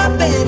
happen.